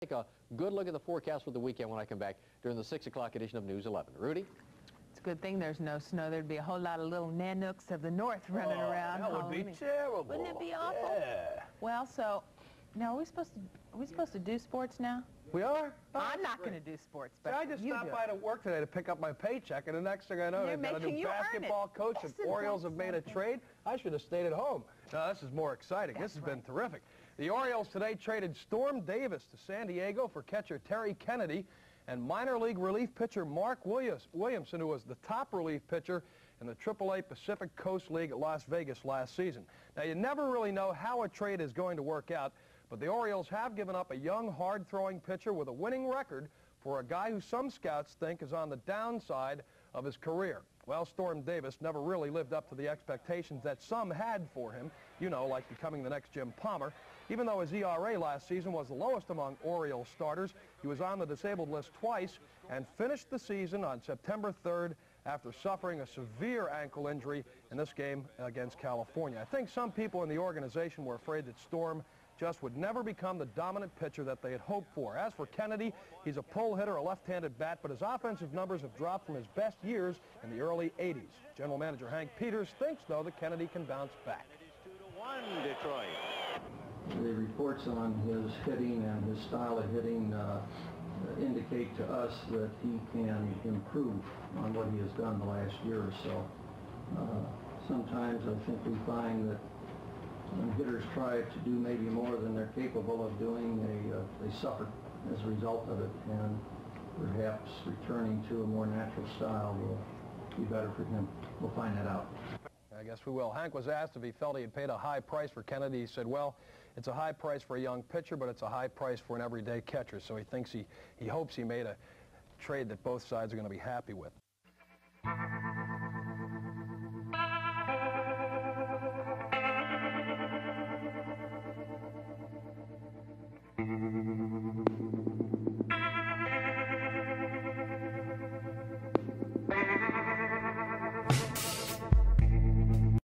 Take a good look at the forecast for the weekend when I come back during the 6 o'clock edition of News 11. Rudy? It's a good thing there's no snow. There'd be a whole lot of little nanooks of the north running oh, around. That would be terrible. Wouldn't it be awful? Yeah. Well, so now are we supposed to are we supposed to do sports now? We are? Oh, I'm not going to do sports, but See, I just stopped by to work today to pick up my paycheck, and the next thing I know, They're they've got a new you earn it. basketball coach, and Orioles have made a trade. I should have stayed at home. No, this is more exciting. That's this has right. been terrific. The Orioles today traded Storm Davis to San Diego for catcher Terry Kennedy and minor league relief pitcher Mark Williams, Williamson, who was the top relief pitcher in the AAA Pacific Coast League at Las Vegas last season. Now, you never really know how a trade is going to work out, but the Orioles have given up a young, hard-throwing pitcher with a winning record for a guy who some scouts think is on the downside of his career. Well, Storm Davis never really lived up to the expectations that some had for him, you know, like becoming the next Jim Palmer. Even though his ERA last season was the lowest among Orioles starters, he was on the disabled list twice and finished the season on September 3rd after suffering a severe ankle injury in this game against California. I think some people in the organization were afraid that Storm just would never become the dominant pitcher that they had hoped for. As for Kennedy, he's a pull hitter, a left-handed bat, but his offensive numbers have dropped from his best years in the early 80s. General Manager Hank Peters thinks, though, that Kennedy can bounce back. One Detroit. The reports on his hitting and his style of hitting uh, indicate to us that he can improve on what he has done the last year or so. Uh, sometimes I think we find that when hitters try to do maybe more than they're capable of doing, they, uh, they suffer as a result of it, and perhaps returning to a more natural style will be better for him. We'll find that out. I guess we will. Hank was asked if he felt he had paid a high price for Kennedy. He said, well, it's a high price for a young pitcher, but it's a high price for an everyday catcher. So he thinks he, he hopes he made a trade that both sides are going to be happy with.